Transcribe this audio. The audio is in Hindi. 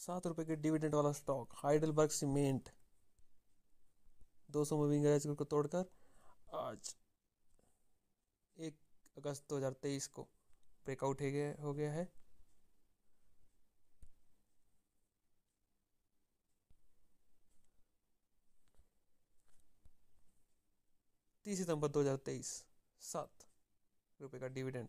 सात रुपये के डिविडेंड वाला स्टॉक, हाइडलबर्ग सीमेंट। दो सौ मूविंग एवरेज को तोड़कर आज एक अगस्त 2023 को ब्रेकआउट हो गया हो गया है। तीस सितंबर 2023 सात रुपये का डिविडेंड।